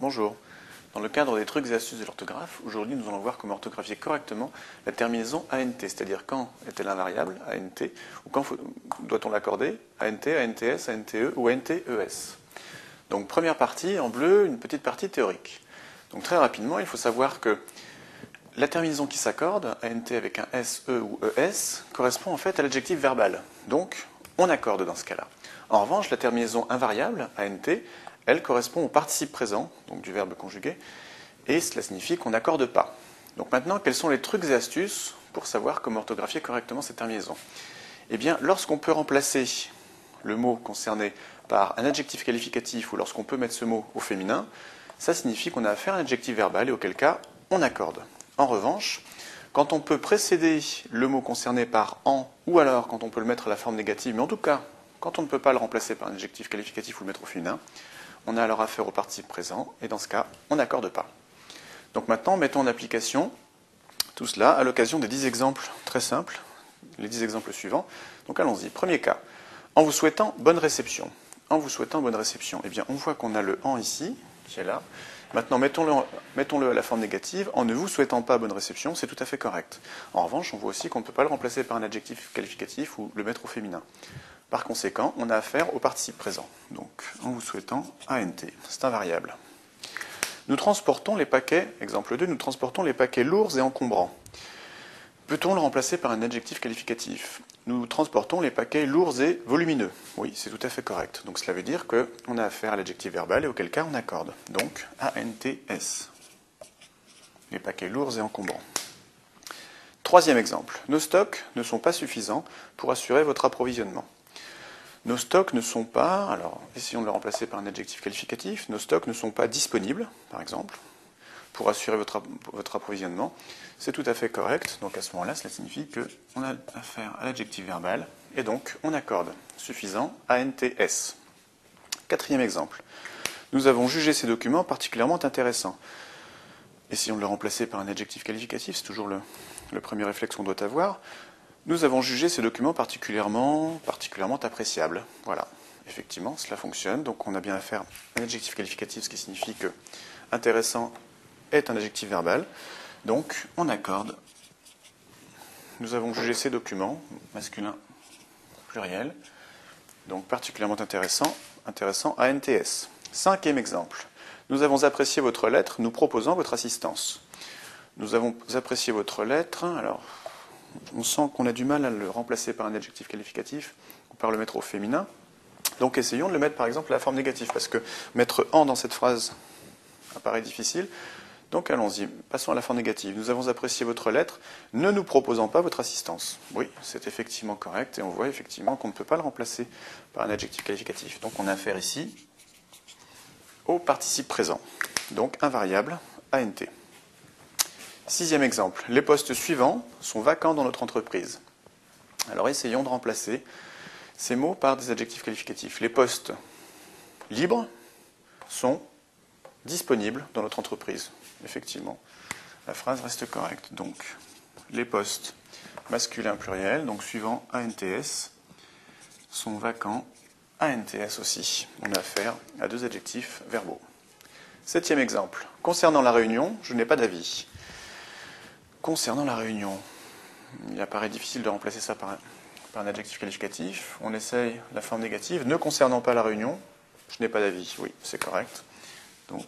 Bonjour. Dans le cadre des trucs et astuces de l'orthographe, aujourd'hui nous allons voir comment orthographier correctement la terminaison ANT, c'est-à-dire quand est-elle invariable, ANT, ou quand doit-on l'accorder, ANT, ANTS, ANTE ou ANTES. Donc première partie, en bleu, une petite partie théorique. Donc très rapidement, il faut savoir que la terminaison qui s'accorde, ANT avec un SE ou ES, correspond en fait à l'adjectif verbal. Donc on accorde dans ce cas-là. En revanche, la terminaison invariable, ANT, elle correspond au participe présent, donc du verbe conjugué, et cela signifie qu'on n'accorde pas. Donc maintenant, quels sont les trucs et astuces pour savoir comment orthographier correctement cette terminaison? Eh bien, lorsqu'on peut remplacer le mot concerné par un adjectif qualificatif ou lorsqu'on peut mettre ce mot au féminin, ça signifie qu'on a affaire à un adjectif verbal et auquel cas on accorde. En revanche, quand on peut précéder le mot concerné par en ou alors quand on peut le mettre à la forme négative, mais en tout cas quand on ne peut pas le remplacer par un adjectif qualificatif ou le mettre au féminin, on a alors affaire au participe présent, et dans ce cas, on n'accorde pas. Donc maintenant, mettons en application tout cela à l'occasion des 10 exemples très simples, les 10 exemples suivants. Donc allons-y. Premier cas, en vous souhaitant bonne réception. En vous souhaitant bonne réception, eh bien, on voit qu'on a le en ici, qui est là. Maintenant, mettons-le mettons à la forme négative. En ne vous souhaitant pas bonne réception, c'est tout à fait correct. En revanche, on voit aussi qu'on ne peut pas le remplacer par un adjectif qualificatif ou le mettre au féminin. Par conséquent, on a affaire au participe présent. Donc, en vous souhaitant ANT, c'est invariable. Nous transportons les paquets, exemple 2, nous transportons les paquets lourds et encombrants. Peut-on le remplacer par un adjectif qualificatif? Nous transportons les paquets lourds et volumineux. Oui, c'est tout à fait correct. Donc cela veut dire qu'on a affaire à l'adjectif verbal et auquel cas on accorde. Donc ANTS. Les paquets lourds et encombrants. Troisième exemple. Nos stocks ne sont pas suffisants pour assurer votre approvisionnement. Nos stocks ne sont pas, alors essayons de le remplacer par un adjectif qualificatif, nos stocks ne sont pas disponibles, par exemple, pour assurer votre, approvisionnement. C'est tout à fait correct, donc à ce moment-là, cela signifie qu'on a affaire à l'adjectif verbal, et donc on accorde suffisant ANTS. Quatrième exemple. Nous avons jugé ces documents particulièrement intéressants. Essayons de le remplacer par un adjectif qualificatif, c'est toujours le premier réflexe qu'on doit avoir. Nous avons jugé ces documents particulièrement, particulièrement appréciables. Voilà, effectivement, cela fonctionne. Donc on a bien affaire à un adjectif qualificatif, ce qui signifie que intéressant est un adjectif verbal. Donc on accorde. Nous avons jugé ces documents, masculin, pluriel, donc particulièrement intéressant, intéressant à NTS. Cinquième exemple. Nous avons apprécié votre lettre, nous proposons votre assistance. Nous avons apprécié votre lettre. Alors, on sent qu'on a du mal à le remplacer par un adjectif qualificatif ou par le mettre au féminin. Donc essayons de le mettre par exemple à la forme négative, parce que mettre en dans cette phrase apparaît difficile. Donc allons-y, passons à la forme négative. Nous avons apprécié votre lettre, ne nous proposant pas votre assistance. Oui, c'est effectivement correct, et on voit effectivement qu'on ne peut pas le remplacer par un adjectif qualificatif. Donc on a affaire ici au participe présent, donc invariable ANT. Sixième exemple, les postes suivants sont vacants dans notre entreprise. Alors essayons de remplacer ces mots par des adjectifs qualificatifs. Les postes libres sont disponibles dans notre entreprise. Effectivement, la phrase reste correcte. Donc, les postes masculins pluriels, donc suivant ANTS, sont vacants ANTS aussi. On a affaire à deux adjectifs verbaux. Septième exemple. Concernant la réunion, je n'ai pas d'avis. Concernant la réunion, il apparaît difficile de remplacer ça par un, adjectif qualificatif. On essaye la forme négative. Ne concernant pas la réunion, je n'ai pas d'avis. Oui, c'est correct. Donc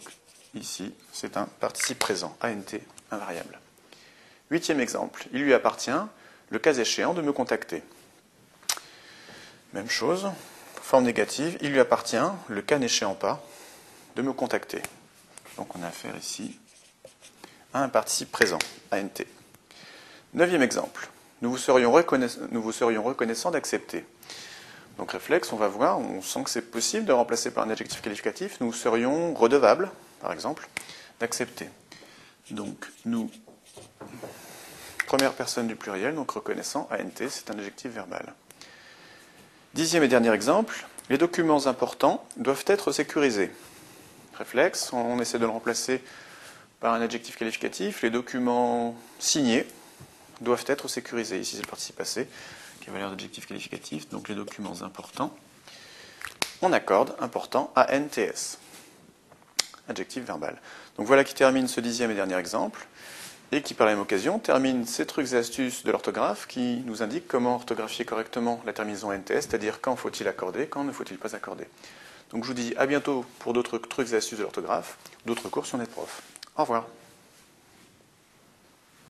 ici, c'est un participe présent, ANT, invariable. Huitième exemple. Il lui appartient, le cas échéant, de me contacter. Même chose. Forme négative. Il lui appartient, le cas n'échéant pas, de me contacter. Donc on a affaire ici un participe présent, ANT. Neuvième exemple. Nous vous serions, reconnaissants d'accepter. Donc réflexe, on va voir, on sent que c'est possible de remplacer par un adjectif qualificatif. Nous serions redevables, par exemple, d'accepter. Donc nous, première personne du pluriel, donc reconnaissant, ANT, c'est un adjectif verbal. Dixième et dernier exemple, les documents importants doivent être sécurisés. Réflexe, on essaie de le remplacer par un adjectif qualificatif, les documents signés doivent être sécurisés. Ici, c'est le participe passé qui a valeur d'adjectif qualificatif, donc les documents importants. On accorde important à NTS. adjectif verbal. Donc voilà qui termine ce dixième et dernier exemple, et qui par la même occasion termine ces trucs et astuces de l'orthographe qui nous indiquent comment orthographier correctement la terminaison NTS, c'est-à-dire quand faut-il accorder, quand ne faut-il pas accorder. Donc je vous dis à bientôt pour d'autres trucs et astuces de l'orthographe, d'autres cours sur NetProf. Au revoir.